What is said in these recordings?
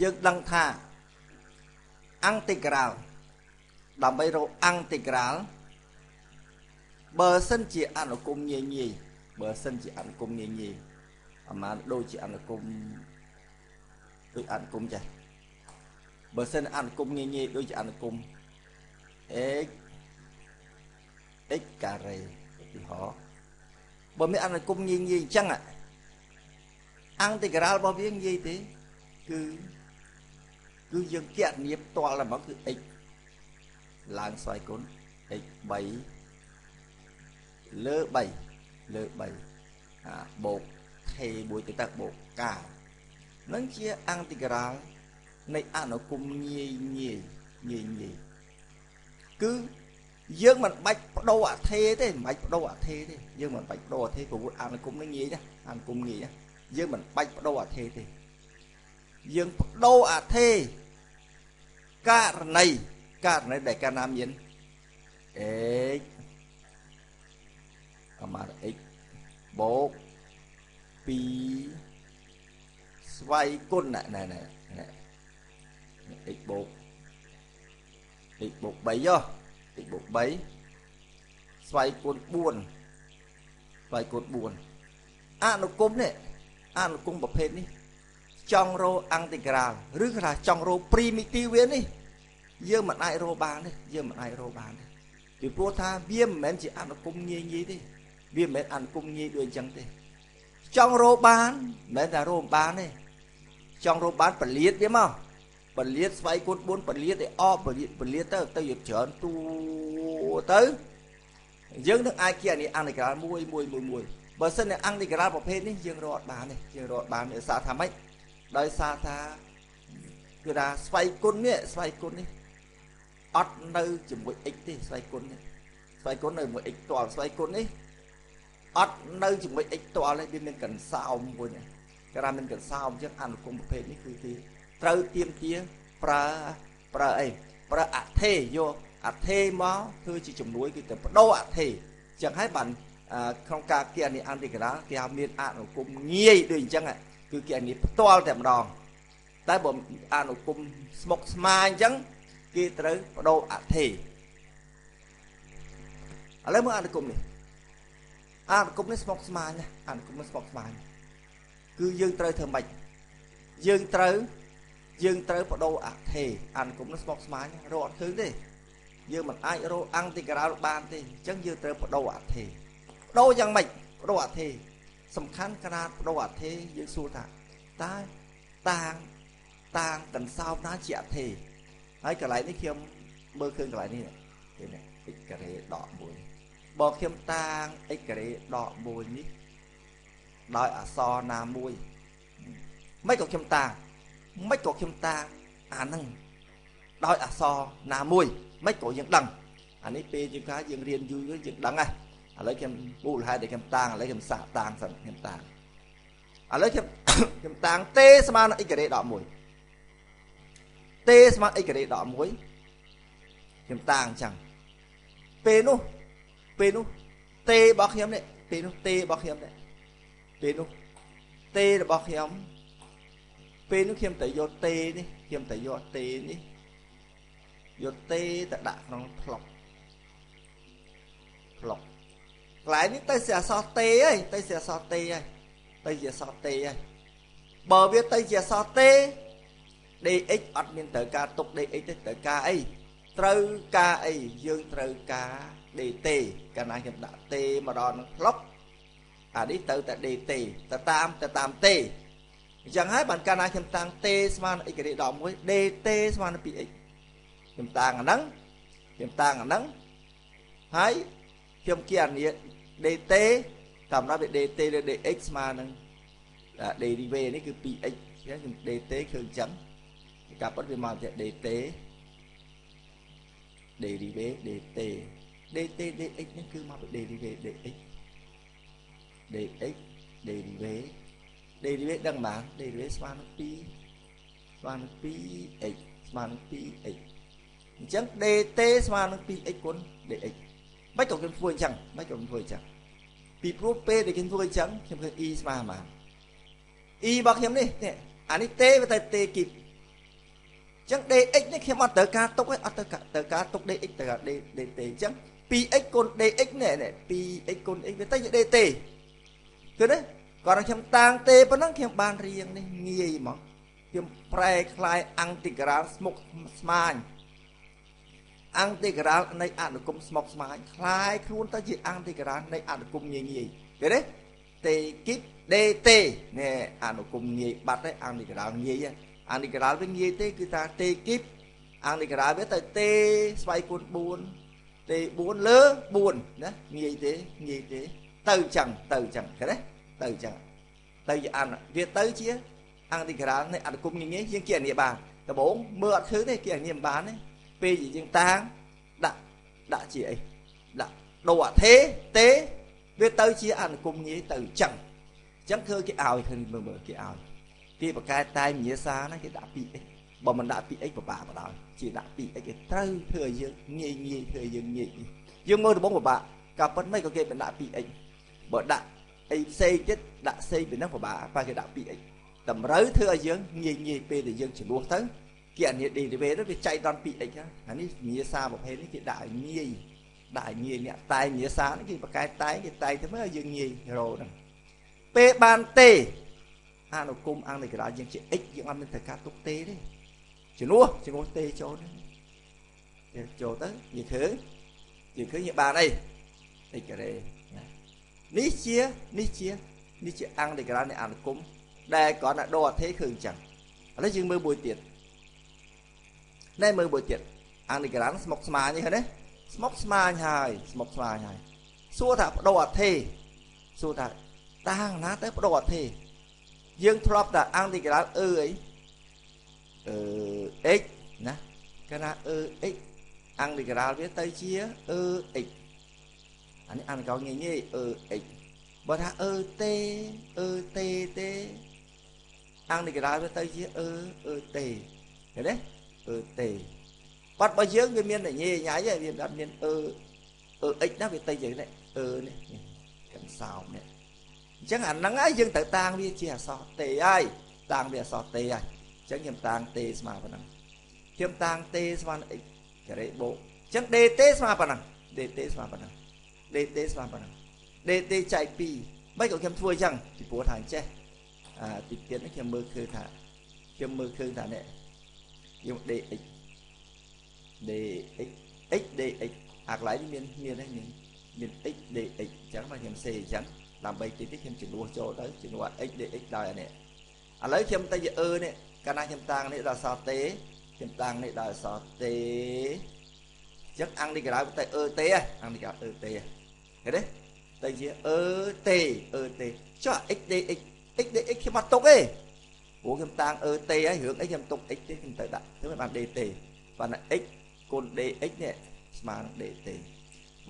យើងដឹងថាអង់ទីក្រាលដើម្បីរកអង់ទីក្រាលបើសិនជាអនុគមងាយងាយបើសិនជាអនុគមងាយងាយអាមាដូចជាអនុគមដូចអនុគមចាស់បើសិនអនុគមងាយងាយដូចជាអនុគម x x ការ៉េឧទាហរណ៍បើមានអនុគមងាយងាយអញ្ចឹងអង់ទីក្រាលរបស់វាងាយទេគឺ គឺយើងគណនាផ្ទាល់តែមកគឺ x ឡើងស្វ័យគុណ x 3លើ3លើ3អាបូកថេមួយទៅទឹកបូកកានឹងជាអង់ទីក្រាលនៃអនុគមងាយងាយងាយងាយគឺយើងមិនបាច់បដូរអធេទេមិនបាច់បដូរអធេទេយើងមិនបាច់បដូរអធេព្រោះអនុគមនឹងងាយណាអនុគមងាយណាយើងមិនបាច់បដូរអធេទេយើងបដូរអធេ ករណីករណីដែលកាលណាមានអេប្រមាណ x បូក2ស្វ័យគុណណែណែណែ x បូក x បូក3យោ x បូក3ស្វ័យគុណ4ស្វ័យគុណ4អនុគមនេះអនុគមប្រភេទនេះ ចង់រោអង់ទីក្រាលឬគេថាចង់រោព្រីមីទីវានេះយើងមិនអាចរោបានទេយើងមិនអាចរោបានទេពីព្រោះថាវាមិនមែនជាអនុគមងាយងាយទេវាមិនមែនអនុគមងាយដូចអញ្ចឹងទេចង់រោបានមិនមែនថារោមិនបានទេចង់រោបានពលាតទេមកពលាតស្វ័យគុណ4ពលាតឯអបពលាតពលាតទៅទៅយកច្រើនទូទៅយើងនឹងអាចគិតនេះអន្តរកាលមួយមួយមួយមួយបើសិនជាអន្តរកាលប្រភេទនេះយើងរត់បានទេយើងរត់បានដោយសារថាម៉េច ដោយសារថាគឺថាស្វ័យគុណនេះស្វ័យគុណនេះអត់នៅជាមួយ x ទេស្វ័យគុណនេះស្វ័យគុណនៅជាមួយ x តលស្វ័យគុណនេះអត់នៅជាមួយ x តលទេវាមានកន្សោមវិញគេថាមានកន្សោមអញ្ចឹងអនុគមប្រភេទនេះគឺទីត្រូវទៀមទាប្រើប្រើអីប្រើអធេយកអធេមកធ្វើជាជំនួយគឺទៅបដូរអធេអញ្ចឹងហើយបានក្នុងការគណនាអន្តរកាលគេហៅមានអនុគមងាយដូចអញ្ចឹង គឺគណនាផ្ទាល់តែម្ដងតែបើអនុគមស្មុកស្មាអញ្ចឹងគេត្រូវបដូរអធេឥឡូវមើលអនុគមនេះអនុគមនេះស្មុកស្មាណាអនុគមនេះស្មុកស្មាគឺយើងត្រូវធ្វើម៉េចយើងត្រូវយើងត្រូវបដូរអធេអនុគមនេះស្មុកស្មារកអត់ឃើញទេយើងមិនអាចរកអន្តរកាលបានទេអញ្ចឹងយើងត្រូវបដូរអធេបដូរយ៉ាងម៉េចបដូរអធេ សំខាន់ក្រាតបដូរអធេយើងសួរថាតើតាងតាងកន្សោបណាជាអធេហើយកន្លែងនេះខ្ញុំមើលឃើញកន្លែងនេះគេនេះអិចការ៉េដកមួយបើខ្ញុំតាងអិចការ៉េដកមួយនេះដោយអសរណាមួយមិនក៏ខ្ញុំតាងមិនក៏ខ្ញុំតាងអានឹងដោយអសរណាមួយមិនក៏យើងដឹងអានេះពេលជាការយើងរៀនយូរយើងដឹងហើយ ឥឡូវខ្ញុំមូលហេតុដែលខ្ញុំតាងឥឡូវខ្ញុំសាកតាងសិនខ្ញុំតាងឥឡូវខ្ញុំខ្ញុំតាងទេស្មើនឹងអិចការ៉េដកមួយទេស្មើអិចការ៉េដកមួយខ្ញុំតាំងអញ្ចឹងពេលនោះពេលនោះទេរបស់ខ្ញុំនេះពេលនោះទេរបស់ខ្ញុំនេះពេលនោះទេរបស់ខ្ញុំពេលនោះខ្ញុំទៅយកទេនេះខ្ញុំទៅយកទេនេះយកទេទៅដាក់ក្នុងផ្លុកផ្លុក កន្លែងនេះទៅជាអសរទេហើយទៅជាអសរទេហើយទៅជាអសរទេហើយបើវាទៅជាអសរទេ dx អត់មានត្រូវការទុក dx ទេត្រូវការអីត្រូវការអីយើងត្រូវការ dt កាលណាខ្ញុំដាក់ t មកដល់នឹងផ្លុកអានេះទៅតែ dt ទៅតាមទៅតាម t អញ្ចឹងហើយបានកាលណាខ្ញុំតាំង t ស្មើនឹង x ការ៉េដល់1 dt ស្មើនឹង 2x ខ្ញុំតាំងអាហ្នឹងខ្ញុំតាំងអាហ្នឹងហើយខ្ញុំគណនា dt តាមដល់វា dt ឬ dx ស្មើនឹង derivative នេះគឺ 2x ខ្ញុំ dt គឺអញ្ចឹងកាប់អត់វាមកជា dt derivative dt dt dx នេះគឺមកពី derivative dx dx derivative derivative ដឹងបាន derivative ស្មើនឹង2ស្មើនឹង 2x ស្មើនឹង 2x អញ្ចឹង dt ស្មើនឹង 2x គុណ dx មិនក៏ខ្ញុំធ្វើអញ្ចឹងមិនក៏ខ្ញុំធ្វើអញ្ចឹងពីព្រោះពេលដែលខ្ញុំធ្វើអញ្ចឹងខ្ញុំឃើញ e ស្មើប៉ុន្មាន e របស់ខ្ញុំនេះនេះអានេះ t វាទៅ t គីប ចឹង dx នេះខ្ញុំអត់ត្រូវការទុកទេអត់ត្រូវការត្រូវការទុក dx ត្រូវការ dt អញ្ចឹង 2x គុណ dx នេះ 2x គុណ x វាទៅជា dt ឃើញទេគាត់ខ្ញុំតាំងទេប៉ុណ្ណឹងខ្ញុំបានរៀងនេះងាយហ្មងខ្ញុំប្រែคลายអង់ទីក្រាលស្មុកស្មាញ អង់ទីក្រាលនៃអនុគមស្មុកស្មាញคลายខ្លួនទៅជាអង់ទីក្រាលនៃអនុគមងាយងាយឃើញទេទេគិបដេទេនេះអនុគមងាយបាត់ទេអង់ទីក្រាលងាយអង់ទីក្រាលវាងាយទេគឺថាទេគិបអង់ទីក្រាលវាទៅទេស្វ័យគុណ4ទេ4លើ4ណាងាយទេងាយទេទៅចឹងទៅចឹងឃើញទេទៅចឹងទៅជាអនវាទៅជាអង្គតិក្រាលនៃអនុគមងាយងាយយើងជាអនិយាបានដំបងមើលអត់ឃើញទេគេអនិយាបានទេ ពេលយើងតាងដាក់ដាក់ជាអីដាក់ដូរអធេទេវាទៅជាអនុគមងាយទៅចឹងចឹងគឺគេឲ្យឃើញមើលមើលគេឲ្យគេបកកែតែវិញ្ញាសាណាគេដាក់ពីអីបើមិនដាក់ពីអីពិបាកបណ្ដោយជាដាក់ពីអីគេត្រូវធ្វើឲ្យយើងងាយងាយធ្វើឲ្យយើងងាយយើងមើលដំបងពិបាកក៏ប៉ុន្តែក៏គេមិនដាក់ពីអីបើដាក់អីផ្សេងទៀតដាក់ផ្សេងពីហ្នឹងពិបាកបើគេដាក់ពីអីតម្រូវធ្វើឲ្យយើងងាយងាយពេលដែលយើងចំនួនទៅ គេអានេះ DTV ទៅវាចែកដល់ 2x អានេះញាសាប្រភេទនេះគេដាក់ឲ្យងាយដាក់ឲ្យងាយអ្នកតែញាសានេះគេបកកែតែគេតែទៅមើលយើងងាយរោហ្នឹងពេលបានទេអនុគមអង្គនៃក្រាយើងជា x យើងអត់មានត្រូវការទុកទេទេជំនួសជំនួសទេចូលនេះចូលទៅយើងឃើញយើងឃើញយើងបានអី x ការ៉េនេះជានេះជានេះជាអង្គនៃក្រានៃអនុគមដែលគ្រាន់តែដូរអធិគឺអញ្ចឹងឥឡូវយើងមើលមួយទៀត ណែមើលមួយទៀតអង្គនិក្រានស្មុកស្មាញនេះឃើញទេស្មុកស្មាញហើយស្មុកស្មាញហើយសួរថាបដូរអធិសួរថាតាំងណាទៅបដូរអធិយើងធ្លាប់តែអង្គនិក្រានអឺអីអឺ x ណាកាលណាអឺ x អង្គនិក្រាលវាទៅជាអឺ x អានេះអង្គកោងាយងាយអឺ x បើថាអឺទេអឺទេទេអង្គនិកដាលវាទៅជាអឺអឺទេឃើញទេ អឺទេបាត់បើយើងវាមានតែញ៉េញ៉ៃវាអត់មានអឺអឺអិចណាវាទៅយ៉ាងនេះអឺនេះកំសោមនេះអញ្ចឹងអាហ្នឹងហើយយើងត្រូវតាំងវាជាអសរទេហើយតាំងវាអសរទេហើយអញ្ចឹងខ្ញុំតាំងទេស្មើប៉ុណ្ណឹងខ្ញុំតាំងទេស្មើអិចការ៉េបូកអញ្ចឹងដេទេស្មើប៉ុណ្ណឹងដេទេស្មើប៉ុណ្ណឹងដេទេស្មើប៉ុណ្ណឹងដេទេចែក2មិនក៏ខ្ញុំធ្វើអញ្ចឹងពីព្រោះថាអញ្ចេះអាទីទៀតនេះខ្ញុំមើលឃើញថាខ្ញុំមើលឃើញថានេះ យើង dx dx x dx អាកន្លែងនេះមានមានហ្នឹងមានមាន x dx អញ្ចឹងមកខ្ញុំសេអញ្ចឹងដើម្បីទីនេះខ្ញុំជំនួសចូលទៅជំនួស x dx ដោយអានេះឥឡូវខ្ញុំទៅជាអឺនេះកាលណាខ្ញុំតាំងនេះដល់អសរទេខ្ញុំតាំងនេះដល់អសរទេអញ្ចឹងអង្គនេះក្រៅទៅអឺទេអង្គនេះក្រៅអឺទេឃើញទេទៅជាអឺទេអឺទេចុះ x dx x dx ខ្ញុំអត់ទុកទេ ព្រោះខ្ញុំតាំងអឺទេហើយរឿងអីខ្ញុំទុក x ទេខ្ញុំទៅដាក់ទៅបាន dt បាន x គុណ dx នេះស្មើនឹង dt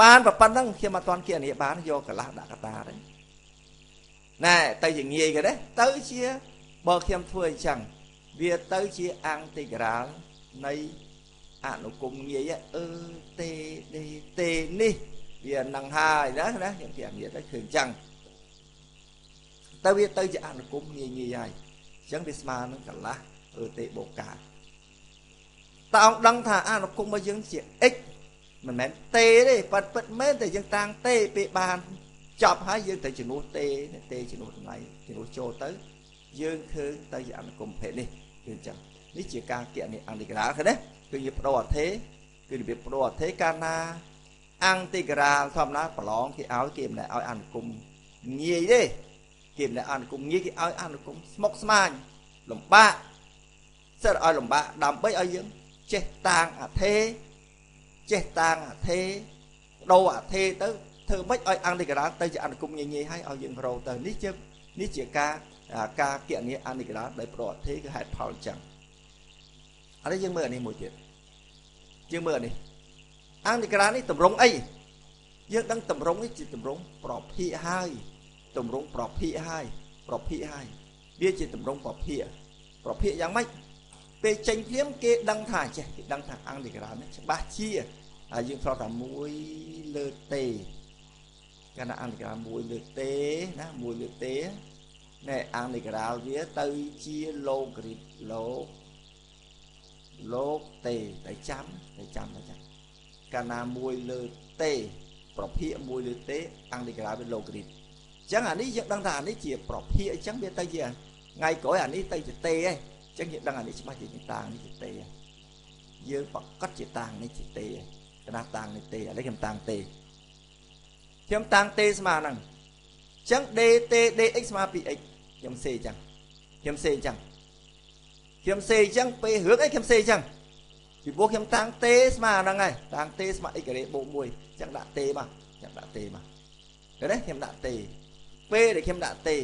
បានប៉ុណ្ណឹងខ្ញុំអត់ទាន់គណនាបានយកកន្លះដាក់កតាទេណែទៅជាងាយគេទេទៅជាបើខ្ញុំធ្វើអញ្ចឹងវាទៅជាអង់ទីក្រាលនៃអនុគមងាយអឺទេដេទេនេះវានឹងហើយណាណាខ្ញុំប្រាប់និយាយទៅឃើញអញ្ចឹងទៅវាទៅជាអនុគមងាយងាយហើយអញ្ចឹងវាស្មើនឹងកន្លះអឺទេបូកាតើអង្គដឹងថាអនុគមរបស់យើងជា x មិនមែនទេទេប៉ិតប៉ិតមែនតែយើងតាំងទេពេលបានចប់ហើយយើងទៅជំនួសទេទេជំនួសតម្លៃជំនួសចូលទៅ យើងឃើញទៅជាអនុគមភេទនេះគឺអញ្ចឹងនេះជាការគណនាអន្តក្រាលឃើញទេគឺវាបដូរអធេគឺរបៀបបដូរអធេកាលណាអន្តក្រាលធម្មតាប្រឡងគេឲ្យគេមិនឲ្យអនុគមងាយទេ គេមិនអនុគមងាយគេឲ្យអនុគមស្មុកស្មាញលំបាកសិតឲ្យលំបាកដើម្បីឲ្យយើងចេះតាងអធេចេះតាងអធេដូរអធេទៅធ្វើម៉េចឲ្យអង្គនិករាទៅជាអនុគមងាយងាយឲ្យឲ្យយើងរោទៅនេះជានេះជាការការគណនាអនិករាដោយប្រអធេគឺហេតុផលអញ្ចឹងឥឡូវយើងមើលអានេះមួយទៀតយើងមើលអានេះអនិករានេះតម្រងអីយើងដឹងតម្រងនេះជាតម្រងប្រភិហើយ តម្រងប្រភិហើយប្រភិហើយវាជាតម្រងប្រភិប្រភិយ៉ាងម៉េចពេលចេញភ្លាមគេដឹងថាចេះគេដឹងថាអង្គនិក្រានច្បាស់ជាហើយយើងប្រត់ថាមួយលើទេកាលណាអង្គនិក្រានមួយលើទេណាមួយលើទេណែអង្គនិក្រាលវាទៅជាលោករីបលោកលោកទេតែចាំតែចាំតែចាំកាលណាមួយលើទេប្រភាកមួយលើទេអង្គតិក្រាវាលោករីតអញ្ចឹងអានេះយើងដឹងថាអានេះជាប្រភាកអញ្ចឹងវាទៅជាថ្ងៃក្រោយអានេះទៅជាទេហើយអញ្ចឹងយើងដឹងអានេះច្បាស់ជាតាងនេះជាទេហើយយើងប្រកាសជាតាងនេះជាទេហើយកណាតាងនេះទេឥឡូវខ្ញុំតាងទេខ្ញុំតាំងទេស្មើហ្នឹងអញ្ចឹង dt dx ស្មើ 2x ខ្ញុំសេអញ្ចឹងខ្ញុំសេអញ្ចឹងខ្ញុំសេអញ្ចឹងពេលរឿងអីខ្ញុំសេអញ្ចឹងពីព្រោះខ្ញុំតាំងទេស្មើហ្នឹងហើយតាំងទេស្មើ x ការ៉េបូក1អញ្ចឹងដាក់ទេមកអញ្ចឹងដាក់ទេមកឃើញទេខ្ញុំដាក់ទេ ពេលដែលខ្ញុំដាក់ទេ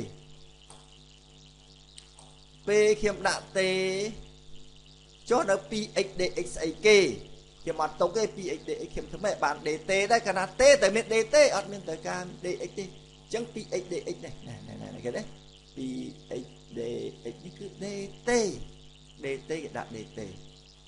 ពេលខ្ញុំដាក់ទេចុះនៅ 2x dx ស្អីគេខ្ញុំអត់ទុកទេ 2x dx ខ្ញុំធ្វើម៉េចបាន dt ដែរកាលណាទេតែមាន dt អត់មានត្រូវការ dx ទេអញ្ចឹង 2x dx នេះណែណែគេទេ 2x dx នេះគឺ dt dt គេដាក់ dt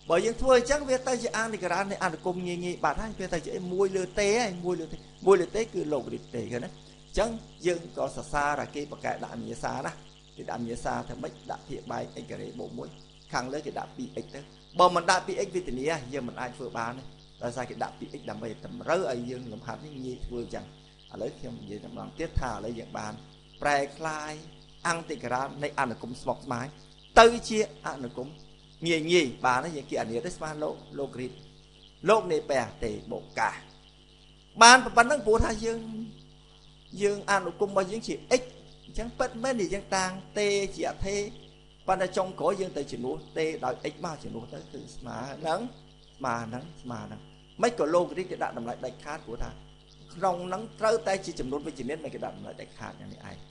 បើយើងធ្វើអញ្ចឹងវាទៅជាអានិក្រាននៃអនុគមងាយងាយបាត់ហើយវាទៅជាមួយលើទេហើយមួយលើទេមួយលើទេគឺលោករីតទេឃើញណាអញ្ចឹងយើងក៏សរសើរតែគេបកកែដាក់អញ្ញាសាណាគេដាក់អញ្ញាសាធ្វើម៉េចដាក់ភាគបែក x ការ៉េបូក1ខាងលើគេដាក់ 2x ទៅបើមិនដាក់ 2x វិធានីយើងមិនអាចធ្វើបានទេដោយសារគេដាក់ 2x ដើម្បីតម្រូវឲ្យយើងលំហាត់នេះងាយធ្វើអញ្ចឹងឥឡូវខ្ញុំនិយាយតែម្ដងទៀតថាឥឡូវយើងបាន ប្រែคลายអន្តិក្រាននៃអនុគមស្មុកស្មាយទៅជាអនុគមងាយងាយបានយើងគេអានេះទៅស្មានលោកលោករីតលោកនេបេទេបូកាបានប៉ុណ្្នឹងព្រោះថាយើង យើងអនុគមរបស់យើងជា x អញ្ចឹងពិតមែនយើងតាំងទេជាអធេប៉ុន្តែចុងក្រោយយើងទៅជំនួសទេដោយ x មកជំនួសទៅគឺស្មើនឹងស្មើនឹងស្មើនឹងមិនក៏លោករីកគេដាក់តម្លៃដាច់ខាតព្រោះថាក្នុងហ្នឹងត្រូវតែជាចំនួនវិជ្ជមានមិនគេដាក់តម្លៃដាច់ខាតយ៉ាងនេះឯង